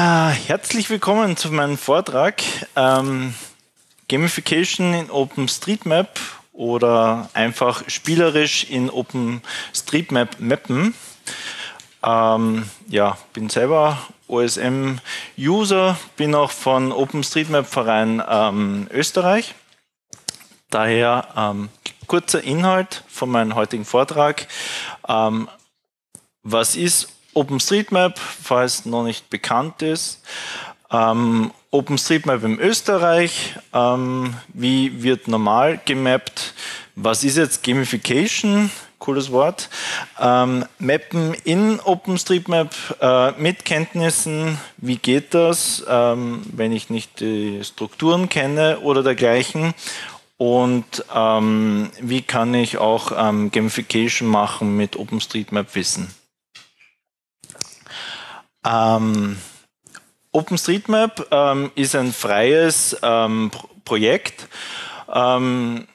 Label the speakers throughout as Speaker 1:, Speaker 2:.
Speaker 1: Ah, herzlich willkommen zu meinem Vortrag ähm, Gamification in OpenStreetMap oder einfach spielerisch in OpenStreetMap mappen. Ähm, ja, bin selber OSM-User, bin auch von OpenStreetMap-Verein ähm, Österreich. Daher ähm, kurzer Inhalt von meinem heutigen Vortrag. Ähm, was ist OpenStreetMap, falls noch nicht bekannt ist? Ähm, OpenStreetMap in Österreich, ähm, wie wird normal gemappt? Was ist jetzt Gamification? Cooles Wort. Ähm, Mappen in OpenStreetMap äh, mit Kenntnissen, wie geht das, ähm, wenn ich nicht die Strukturen kenne oder dergleichen? Und ähm, wie kann ich auch ähm, Gamification machen mit OpenStreetMap-Wissen? Ähm, OpenStreetMap ähm, ist ein freies ähm, Projekt. Ähm,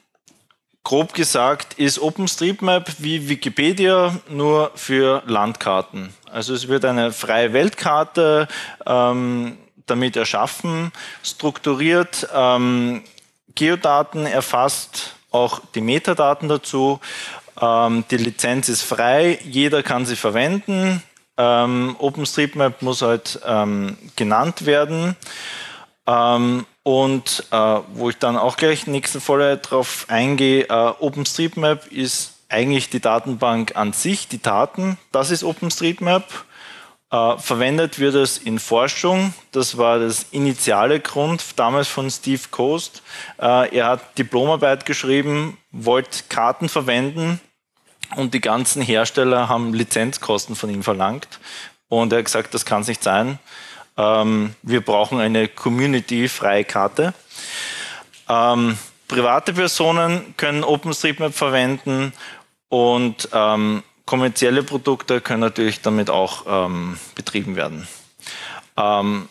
Speaker 1: grob gesagt ist OpenStreetMap wie Wikipedia nur für Landkarten. Also es wird eine freie Weltkarte ähm, damit erschaffen, strukturiert ähm, Geodaten erfasst, auch die Metadaten dazu. Die Lizenz ist frei, jeder kann sie verwenden. Ähm, OpenStreetMap muss halt ähm, genannt werden. Ähm, und äh, wo ich dann auch gleich nächste Folge drauf eingehe, äh, OpenStreetMap ist eigentlich die Datenbank an sich, die Daten, das ist OpenStreetMap. Äh, verwendet wird es in Forschung. Das war das initiale Grund damals von Steve Coast. Äh, er hat Diplomarbeit geschrieben, wollte Karten verwenden und die ganzen Hersteller haben Lizenzkosten von ihm verlangt. Und er hat gesagt, das kann es nicht sein. Ähm, wir brauchen eine Community-freie Karte. Ähm, private Personen können OpenStreetMap verwenden und ähm, kommerzielle Produkte können natürlich damit auch ähm, betrieben werden. Ähm,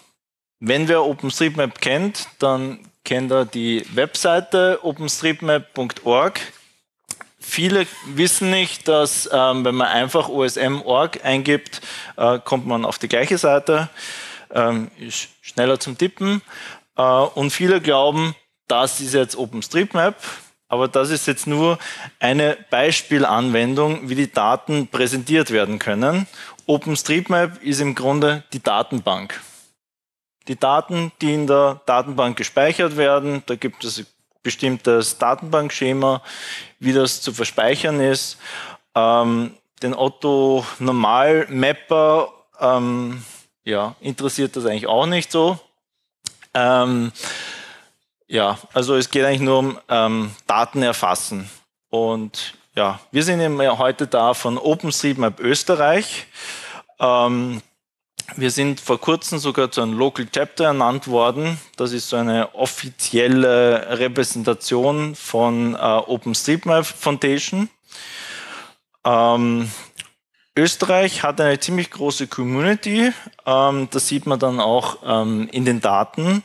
Speaker 1: wenn wer OpenStreetMap kennt, dann kennt er die Webseite openstreetmap.org. Viele wissen nicht, dass ähm, wenn man einfach osm.org eingibt, äh, kommt man auf die gleiche Seite, ähm, ist schneller zum Tippen. Äh, und viele glauben, das ist jetzt OpenStreetMap. Aber das ist jetzt nur eine Beispielanwendung, wie die Daten präsentiert werden können. OpenStreetMap ist im Grunde die Datenbank. Die Daten, die in der Datenbank gespeichert werden, da gibt es bestimmtes Datenbankschema, wie das zu verspeichern ist. Ähm, den Otto Normal Mapper ähm, ja, interessiert das eigentlich auch nicht so. Ähm, ja, also es geht eigentlich nur um ähm, Daten erfassen. Und ja, wir sind eben heute da von OpenStreetMap Österreich. Ähm, wir sind vor kurzem sogar zu einem Local Chapter ernannt worden. Das ist so eine offizielle Repräsentation von äh, OpenStreetMap Foundation. Ähm, Österreich hat eine ziemlich große Community. Ähm, das sieht man dann auch ähm, in den Daten.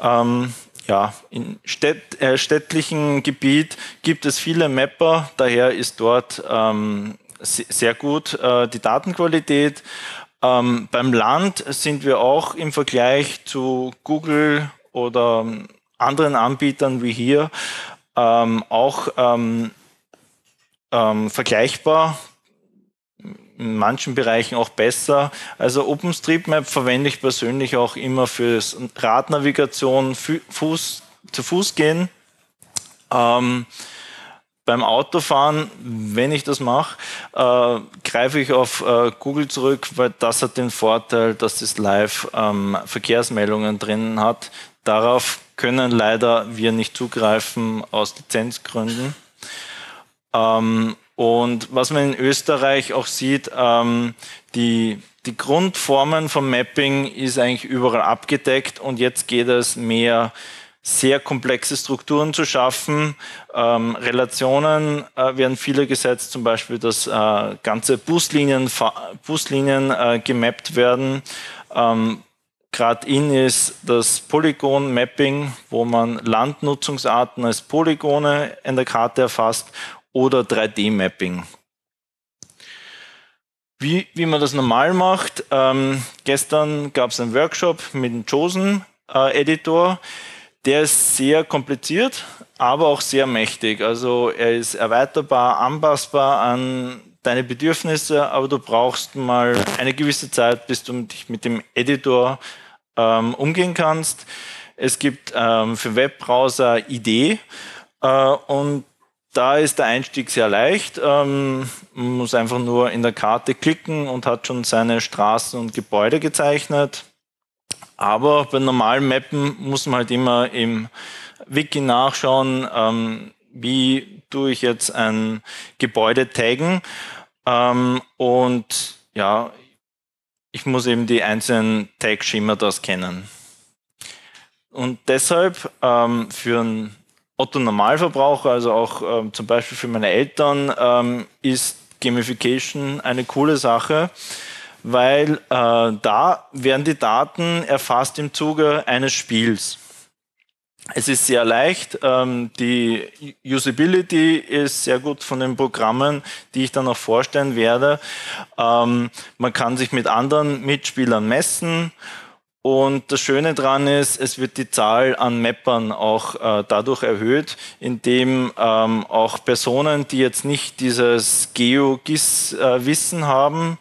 Speaker 1: Ähm, ja, in Städt, äh, städtlichen Gebiet gibt es viele Mapper, daher ist dort ähm, sehr gut äh, die Datenqualität. Ähm, beim Land sind wir auch im Vergleich zu Google oder ähm, anderen Anbietern wie hier ähm, auch ähm, ähm, vergleichbar in manchen Bereichen auch besser. Also OpenStreetMap verwende ich persönlich auch immer für Radnavigation, Fuß, zu Fuß gehen. Ähm, beim Autofahren, wenn ich das mache, äh, greife ich auf äh, Google zurück, weil das hat den Vorteil, dass es live ähm, Verkehrsmeldungen drin hat. Darauf können leider wir nicht zugreifen aus Lizenzgründen. Ähm, und was man in Österreich auch sieht, ähm, die, die Grundformen vom Mapping ist eigentlich überall abgedeckt und jetzt geht es mehr sehr komplexe Strukturen zu schaffen. Ähm, Relationen äh, werden viele gesetzt, zum Beispiel, dass äh, ganze Buslinien, Buslinien äh, gemappt werden. Ähm, Gerade in ist das Polygon-Mapping, wo man Landnutzungsarten als Polygone in der Karte erfasst oder 3D-Mapping. Wie, wie man das normal macht, ähm, gestern gab es einen Workshop mit dem Chosen-Editor. Äh, der ist sehr kompliziert, aber auch sehr mächtig. Also er ist erweiterbar, anpassbar an deine Bedürfnisse, aber du brauchst mal eine gewisse Zeit, bis du dich mit dem Editor ähm, umgehen kannst. Es gibt ähm, für Webbrowser Idee äh, und da ist der Einstieg sehr leicht. Ähm, man muss einfach nur in der Karte klicken und hat schon seine Straßen und Gebäude gezeichnet. Aber bei normalen Mappen muss man halt immer im Wiki nachschauen, ähm, wie tue ich jetzt ein Gebäude taggen. Ähm, und ja, ich muss eben die einzelnen Tag-Schema das kennen. Und deshalb ähm, für einen Otto Normalverbraucher, also auch ähm, zum Beispiel für meine Eltern, ähm, ist Gamification eine coole Sache, weil äh, da werden die Daten erfasst im Zuge eines Spiels. Es ist sehr leicht, ähm, die Usability ist sehr gut von den Programmen, die ich dann auch vorstellen werde. Ähm, man kann sich mit anderen Mitspielern messen und das Schöne daran ist, es wird die Zahl an Mappern auch äh, dadurch erhöht, indem ähm, auch Personen, die jetzt nicht dieses Geo-GIS-Wissen äh, haben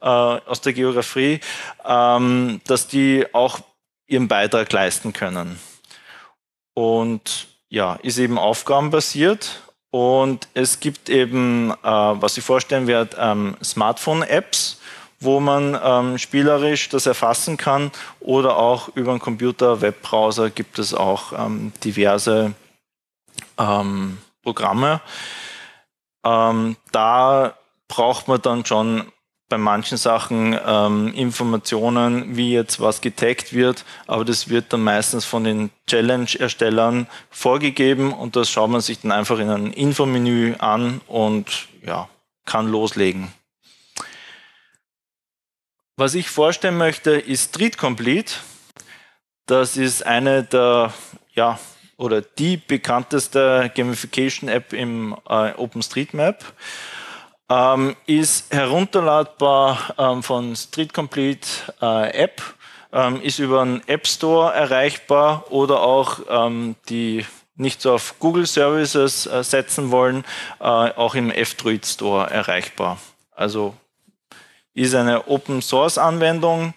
Speaker 1: äh, aus der Geografie, ähm, dass die auch ihren Beitrag leisten können. Und ja, ist eben aufgabenbasiert und es gibt eben, äh, was ich vorstellen werde, ähm, Smartphone-Apps, wo man ähm, spielerisch das erfassen kann oder auch über einen Computer, Webbrowser gibt es auch ähm, diverse ähm, Programme. Ähm, da braucht man dann schon bei manchen Sachen ähm, Informationen, wie jetzt was getaggt wird, aber das wird dann meistens von den Challenge-Erstellern vorgegeben und das schaut man sich dann einfach in einem Infomenü an und ja, kann loslegen. Was ich vorstellen möchte, ist Street Complete. Das ist eine der, ja, oder die bekannteste Gamification-App im äh, OpenStreetMap. Ähm, ist herunterladbar ähm, von Street Complete äh, App, ähm, ist über einen App Store erreichbar oder auch ähm, die nicht so auf Google Services äh, setzen wollen, äh, auch im F-Droid Store erreichbar. Also ist eine Open Source Anwendung.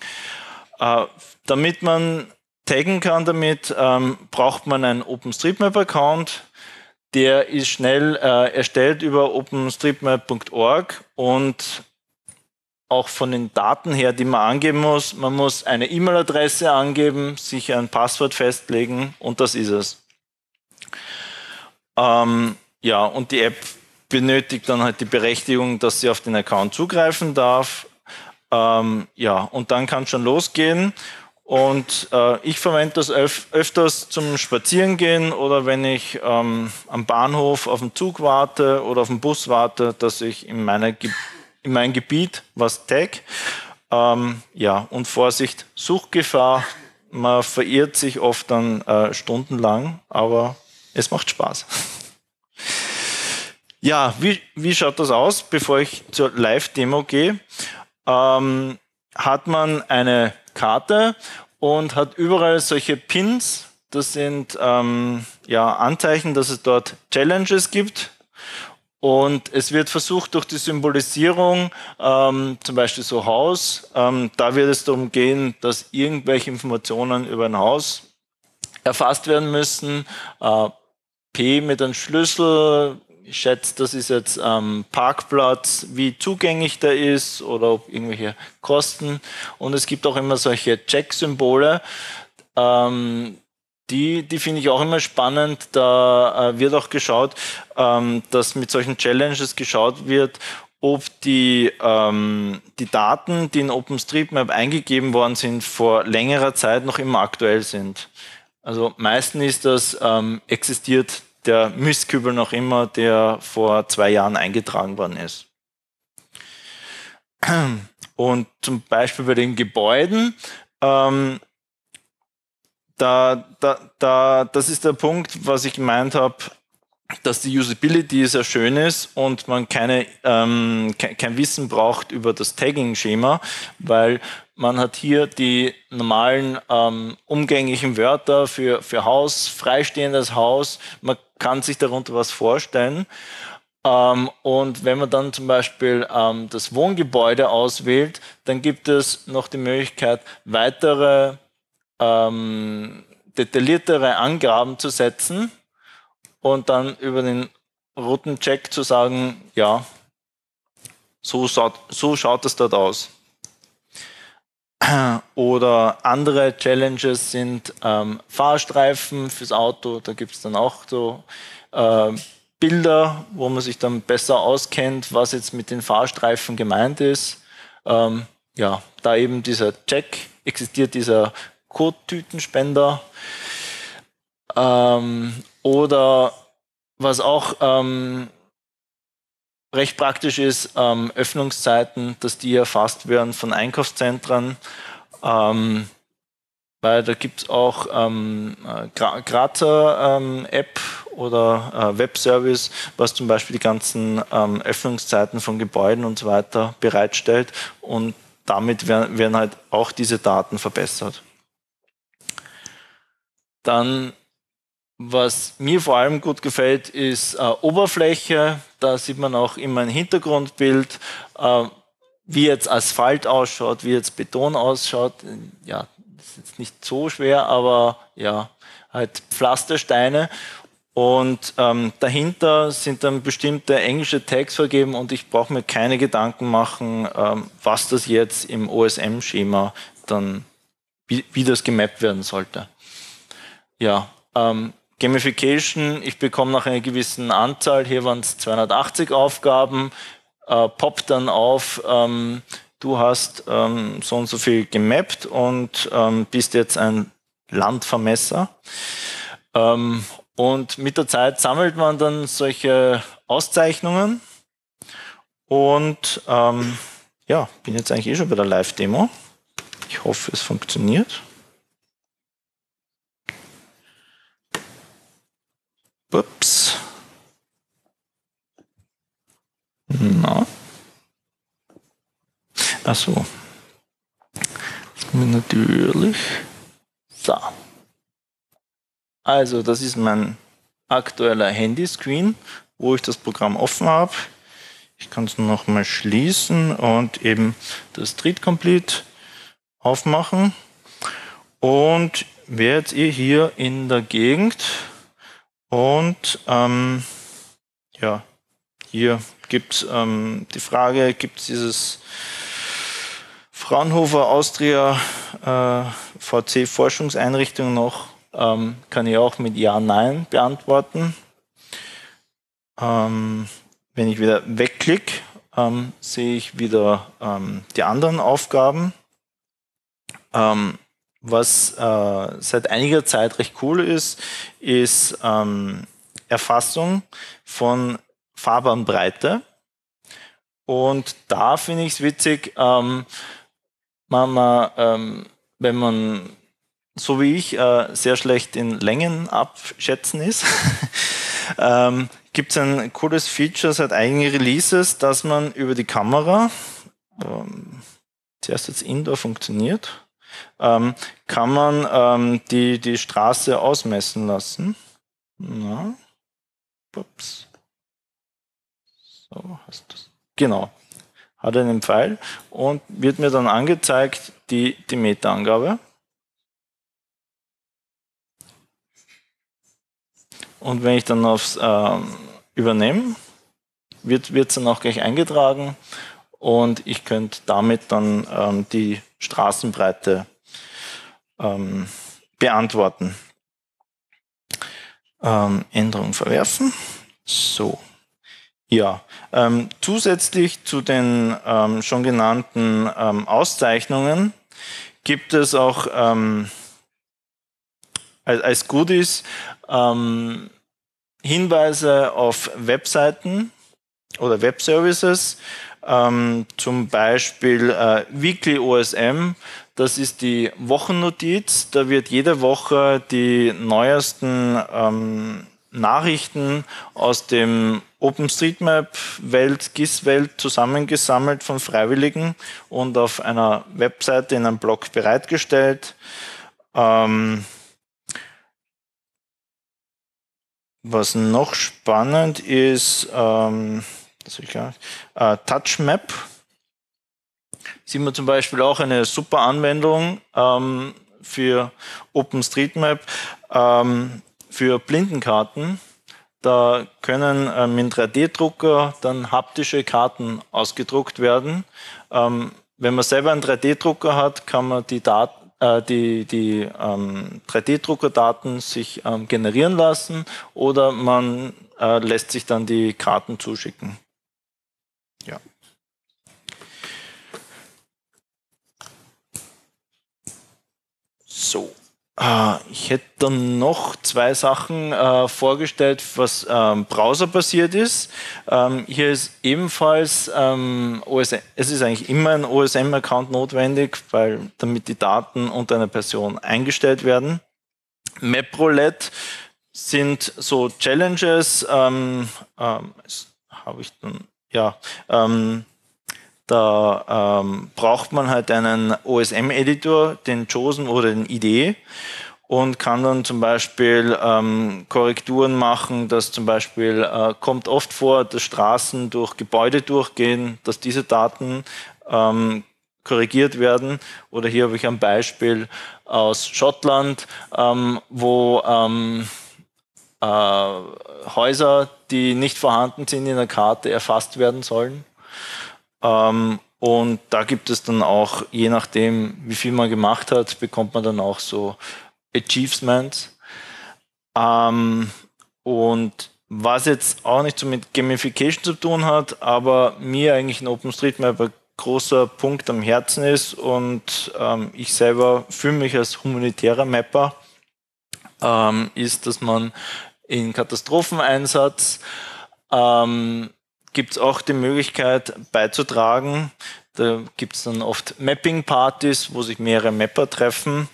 Speaker 1: Äh, damit man taggen kann damit, ähm, braucht man einen OpenStreetMap Account. Der ist schnell äh, erstellt über openstreetmap.org und auch von den Daten her, die man angeben muss. Man muss eine E-Mail-Adresse angeben, sich ein Passwort festlegen und das ist es. Ähm, ja, und die App benötigt dann halt die Berechtigung, dass sie auf den Account zugreifen darf. Ähm, ja, und dann kann es schon losgehen. Und äh, ich verwende das öf öfters zum Spazierengehen oder wenn ich ähm, am Bahnhof auf den Zug warte oder auf den Bus warte, dass ich in, meiner Ge in mein Gebiet was tag. Ähm, ja, und Vorsicht, Suchgefahr. Man verirrt sich oft dann äh, stundenlang, aber es macht Spaß. ja, wie, wie schaut das aus, bevor ich zur Live-Demo gehe? ähm, hat man eine Karte und hat überall solche Pins. Das sind ähm, ja, Anzeichen, dass es dort Challenges gibt. Und es wird versucht durch die Symbolisierung, ähm, zum Beispiel so Haus, ähm, da wird es darum gehen, dass irgendwelche Informationen über ein Haus erfasst werden müssen. Äh, P mit einem Schlüssel, ich schätze, das ist jetzt am Parkplatz, wie zugänglich der ist oder ob irgendwelche Kosten. Und es gibt auch immer solche Check-Symbole. Ähm, die, die finde ich auch immer spannend. Da äh, wird auch geschaut, ähm, dass mit solchen Challenges geschaut wird, ob die, ähm, die Daten, die in OpenStreetMap eingegeben worden sind, vor längerer Zeit noch immer aktuell sind. Also meistens ist das ähm, existiert der Mistkübel noch immer, der vor zwei Jahren eingetragen worden ist. Und zum Beispiel bei den Gebäuden, ähm, da, da, da, das ist der Punkt, was ich gemeint habe, dass die Usability sehr schön ist und man keine, ähm, kein, kein Wissen braucht über das Tagging-Schema, weil man hat hier die normalen ähm, umgänglichen Wörter für, für Haus, freistehendes Haus. Man kann sich darunter was vorstellen. Ähm, und wenn man dann zum Beispiel ähm, das Wohngebäude auswählt, dann gibt es noch die Möglichkeit, weitere ähm, detailliertere Angaben zu setzen und dann über den roten Check zu sagen, ja, so so schaut es dort aus. Oder andere Challenges sind ähm, Fahrstreifen fürs Auto. Da gibt es dann auch so äh, Bilder, wo man sich dann besser auskennt, was jetzt mit den Fahrstreifen gemeint ist. Ähm, ja, da eben dieser Check existiert, dieser Kottütenspender. Ähm, oder was auch ähm, recht praktisch ist, ähm, Öffnungszeiten, dass die erfasst werden von Einkaufszentren. Ähm, weil da gibt es auch ähm, äh, Grazer ähm, oder äh, Webservice, was zum Beispiel die ganzen ähm, Öffnungszeiten von Gebäuden und so weiter bereitstellt und damit werden, werden halt auch diese Daten verbessert. Dann was mir vor allem gut gefällt, ist äh, Oberfläche. Da sieht man auch immer ein Hintergrundbild, äh, wie jetzt Asphalt ausschaut, wie jetzt Beton ausschaut. Ja, das ist jetzt nicht so schwer, aber ja, halt Pflastersteine. Und ähm, dahinter sind dann bestimmte englische Tags vergeben und ich brauche mir keine Gedanken machen, ähm, was das jetzt im OSM-Schema dann, wie, wie das gemappt werden sollte. Ja, ähm, Gamification, ich bekomme nach einer gewissen Anzahl, hier waren es 280 Aufgaben, äh, poppt dann auf, ähm, du hast ähm, so und so viel gemappt und ähm, bist jetzt ein Landvermesser. Ähm, und mit der Zeit sammelt man dann solche Auszeichnungen. Und ähm, ja, bin jetzt eigentlich eh schon bei der Live-Demo. Ich hoffe, es funktioniert. Ups. Na. Achso. Natürlich. So. Also, das ist mein aktueller Handyscreen, wo ich das Programm offen habe. Ich kann es nochmal schließen und eben das Street Complete aufmachen. Und wer jetzt eh hier in der Gegend und ähm, ja, hier gibt es ähm, die Frage, gibt es dieses Fraunhofer Austria äh, VC Forschungseinrichtung noch? Ähm, kann ich auch mit Ja, Nein beantworten. Ähm, wenn ich wieder wegklicke, ähm, sehe ich wieder ähm, die anderen Aufgaben. Ähm, was äh, seit einiger Zeit recht cool ist, ist Erfassung von Fahrbahnbreite. Und da finde ich es witzig, ähm, man, ähm, wenn man so wie ich äh, sehr schlecht in Längen abschätzen ist, ähm, gibt es ein cooles Feature seit einigen Releases, dass man über die Kamera, ähm, zuerst jetzt Indoor funktioniert, ähm, kann man ähm, die, die Straße ausmessen lassen. Na, ups. So, du Genau. Hat einen Pfeil und wird mir dann angezeigt die, die Meterangabe. Und wenn ich dann aufs ähm, Übernehmen, wird es dann auch gleich eingetragen und ich könnte damit dann ähm, die Straßenbreite ähm, beantworten. Ähm, Änderung verwerfen. So. Ja, ähm, zusätzlich zu den ähm, schon genannten ähm, Auszeichnungen gibt es auch ähm, als, als Goodies ähm, Hinweise auf Webseiten oder Webservices, ähm, zum Beispiel äh, Weekly OSM, das ist die Wochennotiz. Da wird jede Woche die neuesten ähm, Nachrichten aus dem OpenStreetMap-Welt, GIS-Welt zusammengesammelt von Freiwilligen und auf einer Webseite in einem Blog bereitgestellt. Ähm, was noch spannend ist, ähm, äh, TouchMap. Sieht man zum Beispiel auch eine super Anwendung ähm, für OpenStreetMap ähm, für Blindenkarten. Da können ähm, mit 3D-Drucker dann haptische Karten ausgedruckt werden. Ähm, wenn man selber einen 3D-Drucker hat, kann man die, Dat äh, die, die ähm, 3D-Druckerdaten sich ähm, generieren lassen oder man äh, lässt sich dann die Karten zuschicken. Ja. So. Ah, ich hätte dann noch zwei Sachen äh, vorgestellt, was ähm, browserbasiert ist. Ähm, hier ist ebenfalls ähm, OSM, es ist eigentlich immer ein OSM-Account notwendig, weil damit die Daten unter einer Person eingestellt werden. MapRoulette sind so Challenges, ähm, ähm, habe ich dann, ja, ähm, da ähm, braucht man halt einen OSM-Editor, den Chosen oder den IDE und kann dann zum Beispiel ähm, Korrekturen machen, dass zum Beispiel äh, kommt oft vor, dass Straßen durch Gebäude durchgehen, dass diese Daten ähm, korrigiert werden. Oder hier habe ich ein Beispiel aus Schottland, ähm, wo ähm, äh, Häuser, die nicht vorhanden sind in der Karte, erfasst werden sollen. Ähm, und da gibt es dann auch, je nachdem, wie viel man gemacht hat, bekommt man dann auch so Achievements. Ähm, und was jetzt auch nicht so mit Gamification zu tun hat, aber mir eigentlich in OpenStreetMap ein großer Punkt am Herzen ist und ähm, ich selber fühle mich als humanitärer Mapper, ähm, ist, dass man in Katastropheneinsatz ähm, gibt es auch die Möglichkeit beizutragen. Da gibt es dann oft Mapping-Partys, wo sich mehrere Mapper treffen.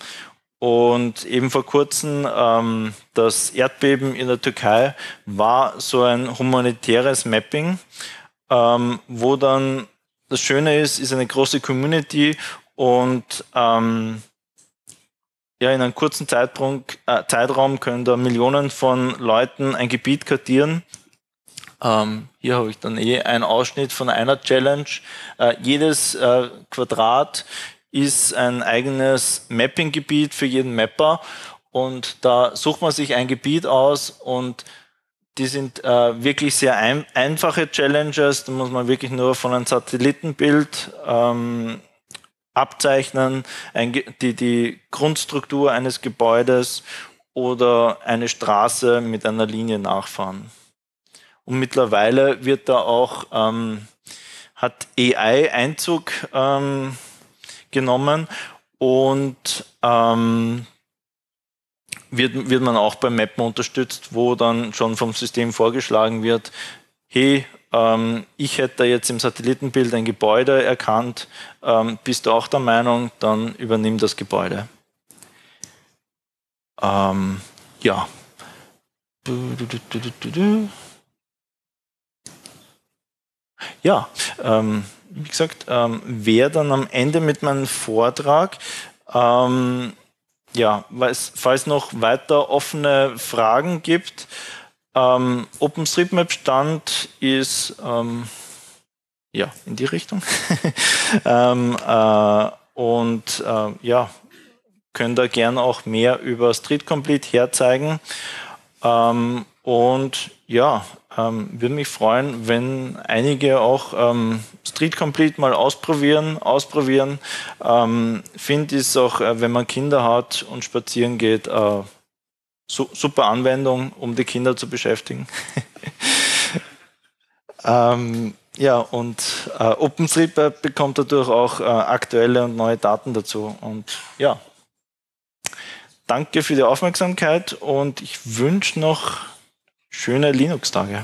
Speaker 1: Und eben vor kurzem ähm, das Erdbeben in der Türkei war so ein humanitäres Mapping, ähm, wo dann das Schöne ist, ist eine große Community und ähm, ja, in einem kurzen Zeitpunkt, äh, Zeitraum können da Millionen von Leuten ein Gebiet kartieren ähm, hier habe ich dann eh einen Ausschnitt von einer Challenge. Äh, jedes äh, Quadrat ist ein eigenes Mapping-Gebiet für jeden Mapper und da sucht man sich ein Gebiet aus und die sind äh, wirklich sehr ein, einfache Challenges. Da muss man wirklich nur von einem Satellitenbild ähm, abzeichnen, ein, die, die Grundstruktur eines Gebäudes oder eine Straße mit einer Linie nachfahren. Und mittlerweile wird da auch, ähm, hat AI Einzug ähm, genommen und ähm, wird, wird man auch beim Mappen unterstützt, wo dann schon vom System vorgeschlagen wird, hey, ähm, ich hätte jetzt im Satellitenbild ein Gebäude erkannt, ähm, bist du auch der Meinung, dann übernimm das Gebäude. Ähm, ja. Ja, ähm, wie gesagt, ähm, wer dann am Ende mit meinem Vortrag, ähm, ja, falls noch weiter offene Fragen gibt, ähm, OpenStreetMap-Stand ist ähm, ja in die Richtung. ähm, äh, und äh, ja, können da gerne auch mehr über Street Complete herzeigen. Ähm, und ja, ähm, würde mich freuen, wenn einige auch ähm, Street Complete mal ausprobieren, ausprobieren. Ähm, Finde es auch, äh, wenn man Kinder hat und spazieren geht, äh, su super Anwendung, um die Kinder zu beschäftigen. ähm, ja, und äh, OpenStreetMap bekommt dadurch auch äh, aktuelle und neue Daten dazu. Und ja, danke für die Aufmerksamkeit und ich wünsche noch schöne Linux-Tage.